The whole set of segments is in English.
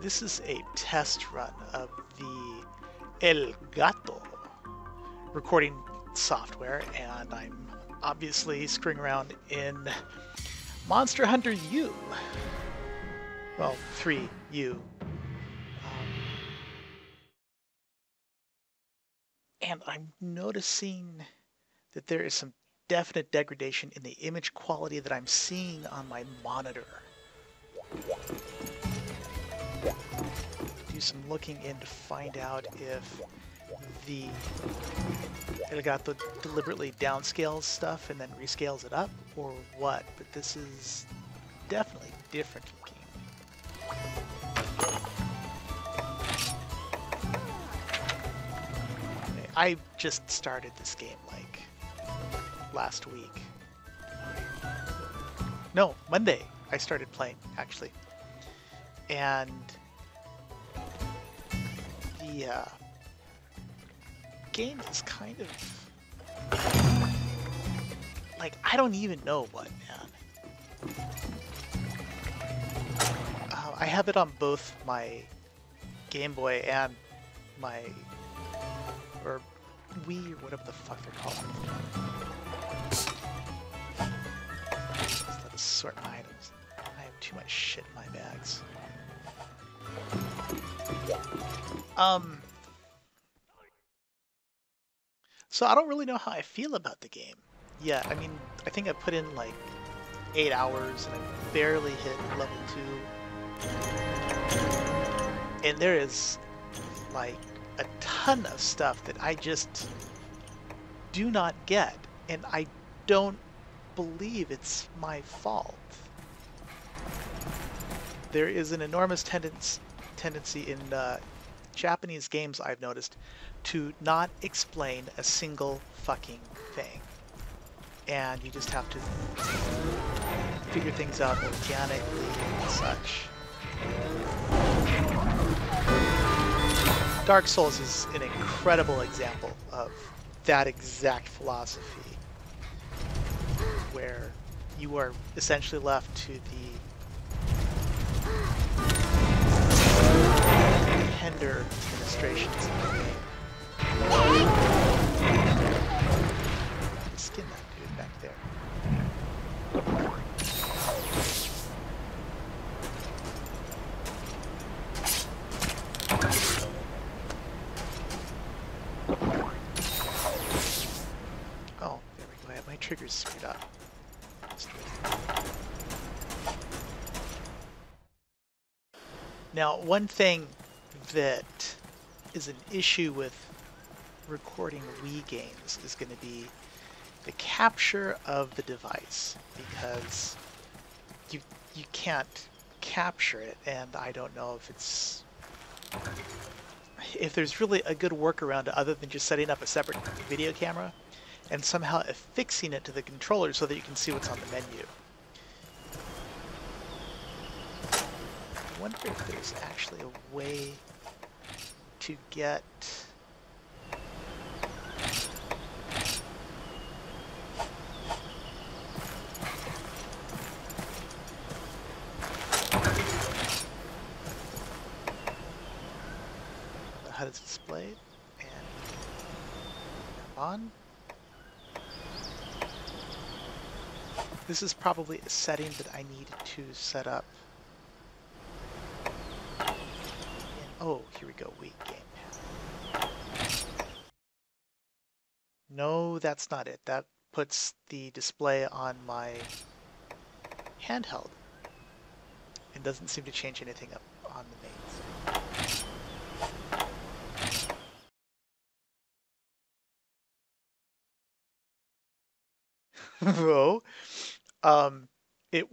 this is a test run of the El Gato recording software, and I'm obviously screwing around in Monster Hunter U. Well, 3U. Um, and I'm noticing that there is some definite degradation in the image quality that I'm seeing on my monitor. Do some looking in to find out if the Elgato deliberately downscales stuff and then rescales it up or what, but this is definitely different looking. I just started this game like last week. No, Monday I started playing actually. And the uh, game is kind of like I don't even know what, man. Uh, I have it on both my Game Boy and my or Wii or whatever the fuck they're called. Let us sort items. I have too much shit in my bags. Um. So I don't really know how I feel about the game. Yeah, I mean, I think I put in like eight hours and I barely hit level two. And there is like a ton of stuff that I just do not get. And I don't believe it's my fault. There is an enormous tendency tendency in uh, Japanese games I've noticed to not explain a single fucking thing. And you just have to figure things out organically and such. Dark Souls is an incredible example of that exact philosophy, where you are essentially left to the of the. Skin that dude back there. Oh, there we go. I have my triggers screwed up. Now, one thing that is an issue with recording Wii games is going to be the capture of the device because you you can't capture it and I don't know if it's if there's really a good workaround other than just setting up a separate video camera and somehow affixing it to the controller so that you can see what's on the menu. Wonder if there's actually a way to get how it's displayed and on. This is probably a setting that I need to set up. In, oh, here we go, game. No, that's not it. That puts the display on my handheld. It doesn't seem to change anything up on the mains. no. Um, it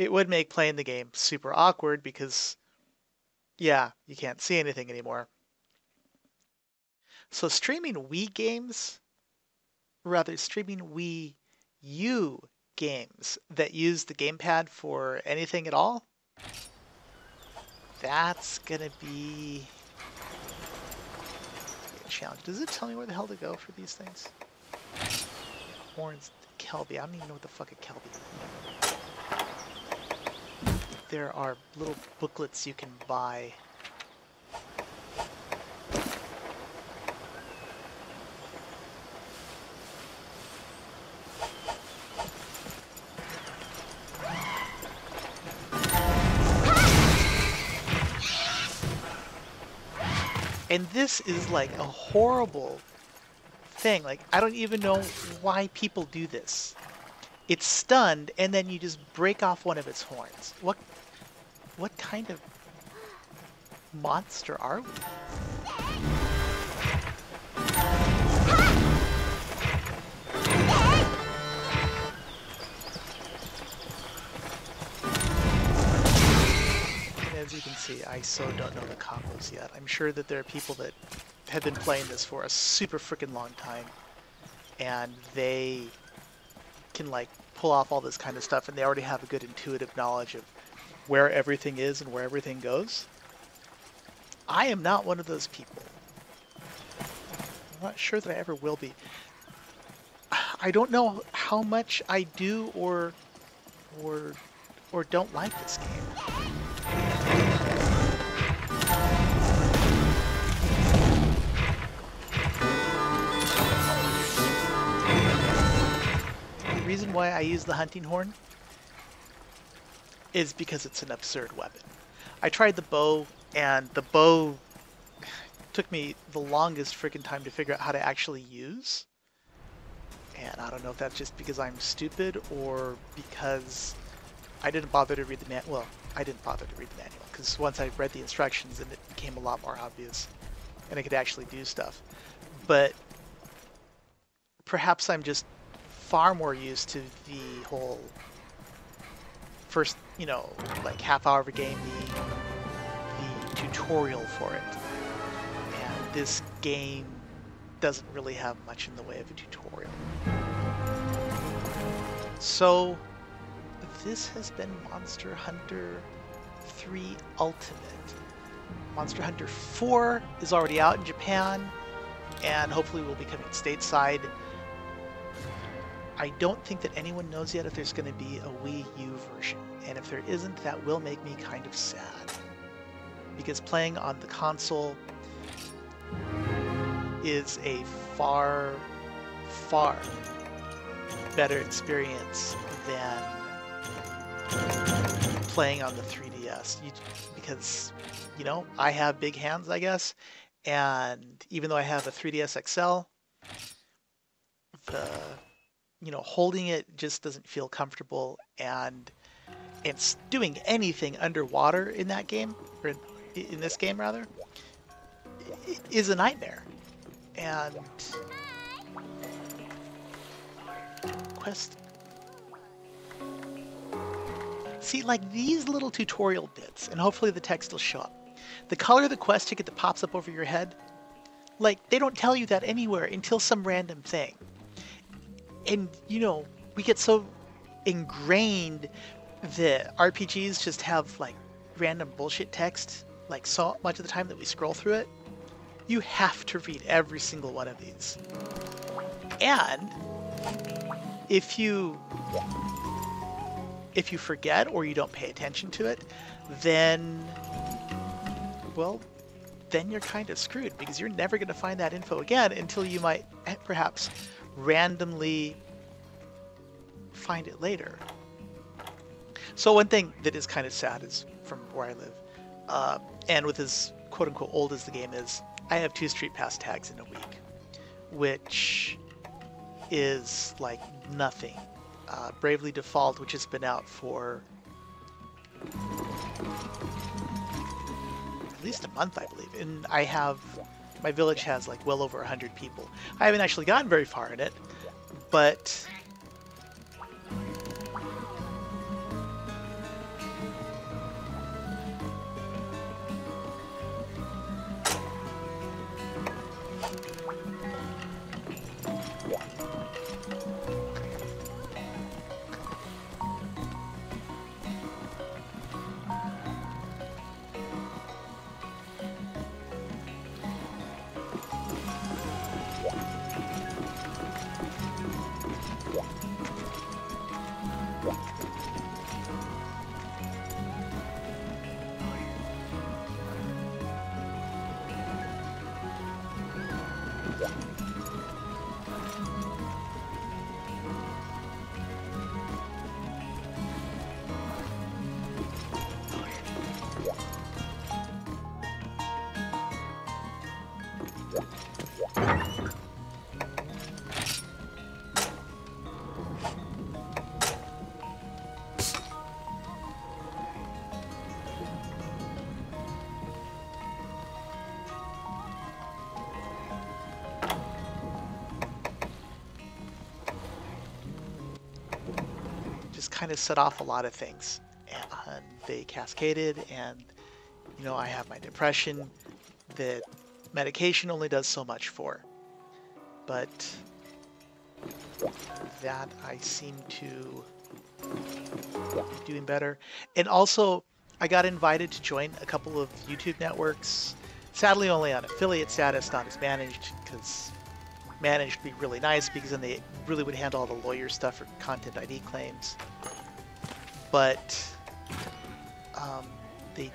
it would make playing the game super awkward because, yeah, you can't see anything anymore. So streaming Wii games, rather streaming Wii U games that use the gamepad for anything at all, that's gonna be a challenge. Does it tell me where the hell to go for these things? Horns, Kelbi. I don't even know what the fuck a Kelbi is. There are little booklets you can buy. And this is like a horrible thing. Like, I don't even know why people do this. It's stunned, and then you just break off one of its horns. What, what kind of monster are we? as you can see, I so don't know the combos yet. I'm sure that there are people that have been playing this for a super freaking long time, and they can like pull off all this kind of stuff, and they already have a good intuitive knowledge of where everything is and where everything goes. I am not one of those people. I'm not sure that I ever will be. I don't know how much I do or or or don't like this game. The reason why I use the hunting horn is because it's an absurd weapon. I tried the bow, and the bow took me the longest freaking time to figure out how to actually use. And I don't know if that's just because I'm stupid or because I didn't bother to read the manual. Well, I didn't bother to read the manual because once I read the instructions, and it became a lot more obvious, and I could actually do stuff. But perhaps I'm just far more used to the whole first, you know, like half hour of a game, the, the tutorial for it. And this game doesn't really have much in the way of a tutorial. So this has been Monster Hunter 3 Ultimate. Monster Hunter 4 is already out in Japan and hopefully will be coming stateside. I don't think that anyone knows yet if there's going to be a Wii U version, and if there isn't, that will make me kind of sad. Because playing on the console is a far, far better experience than playing on the 3DS. You, because, you know, I have big hands, I guess, and even though I have a 3DS XL, the you know holding it just doesn't feel comfortable, and it's doing anything underwater in that game, or in this game rather, is a nightmare. And quest. See, like these little tutorial bits, and hopefully the text will show up. The color of the quest ticket that pops up over your head, like, they don't tell you that anywhere until some random thing. And, you know, we get so ingrained that RPGs just have, like, random bullshit text, like, so much of the time that we scroll through it. You have to read every single one of these. And if you if you forget or you don't pay attention to it, then well, then you're kind of screwed because you're never going to find that info again until you might eh, perhaps randomly find it later. So one thing that is kind of sad is from where I live, uh, and with as quote unquote old as the game is, I have two Street Pass tags in a week, which is like nothing. Uh, Bravely Default, which has been out for at least a month, I believe. And I have, my village has like well over 100 people. I haven't actually gotten very far in it, but you of set off a lot of things, and they cascaded. And you know, I have my depression that medication only does so much for, but that I seem to be doing better. And also, I got invited to join a couple of YouTube networks. Sadly, only on affiliate status, not as managed, because managed would be really nice because then they really would handle all the lawyer stuff for content ID claims. But um, they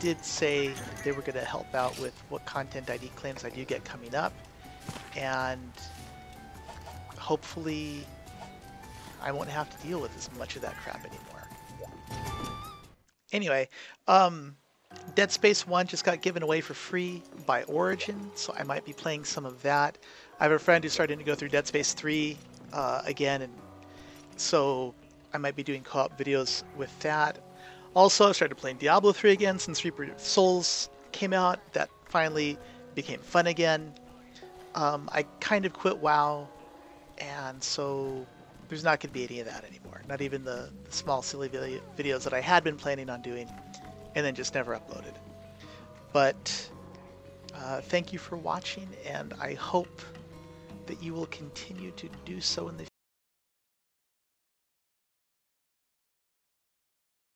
did say they were going to help out with what content ID claims I do get coming up, and hopefully I won't have to deal with as much of that crap anymore. Anyway, um, Dead Space 1 just got given away for free by Origin, so I might be playing some of that. I have a friend who's starting to go through Dead Space 3 uh, again, and so I might be doing co-op videos with that. Also, I started playing Diablo 3 again since Reaper of Souls came out. That finally became fun again. Um, I kind of quit WoW, and so there's not going to be any of that anymore. Not even the, the small, silly videos that I had been planning on doing and then just never uploaded. But uh, thank you for watching, and I hope that you will continue to do so in the